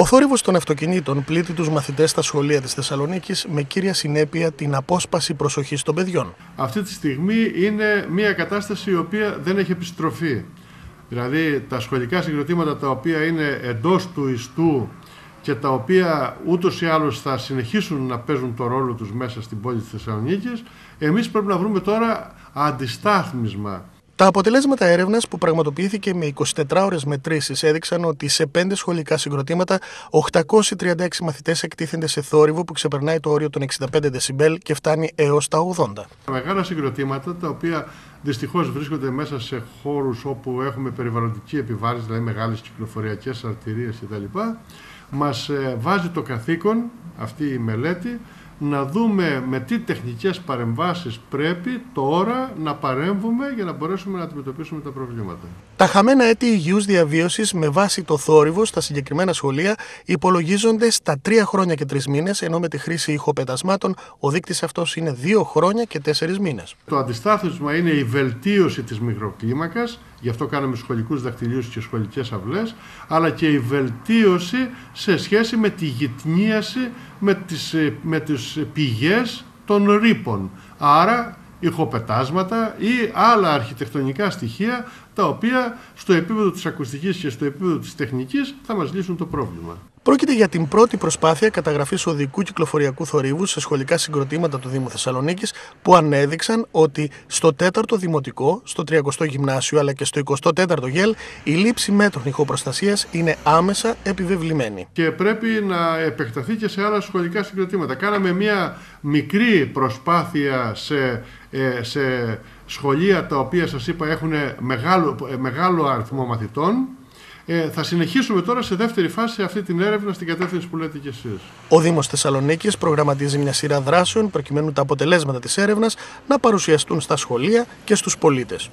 Ο θόρυβος των αυτοκινήτων πλήττει τους μαθητές στα σχολεία της Θεσσαλονίκης με κύρια συνέπεια την απόσπαση προσοχής των παιδιών. Αυτή τη στιγμή είναι μια κατάσταση η οποία δεν έχει επιστροφή. Δηλαδή τα σχολικά συγκροτήματα τα οποία είναι εντός του ιστού και τα οποία ούτως ή άλλως θα συνεχίσουν να παίζουν το ρόλο τους μέσα στην πόλη της Θεσσαλονίκης, εμείς πρέπει να βρούμε τώρα αντιστάθμισμα τα αποτελέσματα έρευνας που πραγματοποιήθηκε με 24 ώρε μετρήσεις έδειξαν ότι σε πέντε σχολικά συγκροτήματα 836 μαθητές εκτίθενται σε θόρυβο που ξεπερνάει το όριο των 65 δεσιμπέλ και φτάνει έως τα 80. Μεγάλα συγκροτήματα τα οποία δυστυχώς βρίσκονται μέσα σε χώρους όπου έχουμε περιβαλλοντική επιβάρηση, δηλαδή μεγάλες κυκλοφοριακές αρτηρίες κτλ. Μας ε, βάζει το καθήκον αυτή η μελέτη να δούμε με τι τεχνικές παρεμβάσεις πρέπει τώρα να παρέμβουμε για να μπορέσουμε να αντιμετωπίσουμε τα προβλήματα. Τα χαμένα έτη υγιούς διαβίωσης με βάση το θόρυβο στα συγκεκριμένα σχολεία υπολογίζονται στα τρία χρόνια και τρεις μήνες, ενώ με τη χρήση ηχοπετασμάτων ο δείκτης αυτός είναι δύο χρόνια και τέσσερις μήνες. Το αντιστάθμισμα είναι η βελτίωση της μικροκλίμακας, γι' αυτό κάνουμε σχολικούς δακτυλίους και σχολικές αυλές, αλλά και η βελτίωση σε σχέση με τη γυτνίαση με τις, ε, με τις πηγές των ρήπων. Άρα ηχοπετάσματα ή άλλα αρχιτεκτονικά στοιχεία τα οποία στο επίπεδο της ακουστικής και στο επίπεδο της τεχνικής θα μας λύσουν το πρόβλημα. Πρόκειται για την πρώτη προσπάθεια καταγραφής οδικού κυκλοφοριακού θορύβου σε σχολικά συγκροτήματα του Δήμου Θεσσαλονίκης που ανέδειξαν ότι στο 4ο Δημοτικό, στο 30ο Γυμνάσιο αλλά και στο 24ο ΓΕΛ η λήψη μέτρων ηχοπροστασίας είναι άμεσα επιβεβλημένη. Και πρέπει να επεκταθεί και σε άλλα σχολικά συγκροτήματα. Κάναμε μια μικρή προσπάθεια σε, ε, σε σχολεία τα οποία σας είπα έχουν μεγάλο, ε, μεγάλο αριθμό μαθητών ε, θα συνεχίσουμε τώρα σε δεύτερη φάση αυτή την έρευνα στην κατεύθυνση που λέτε κι εσείς. Ο Δήμος Θεσσαλονίκης προγραμματίζει μια σειρά δράσεων προκειμένου τα αποτελέσματα της έρευνας να παρουσιαστούν στα σχολεία και στους πολίτες.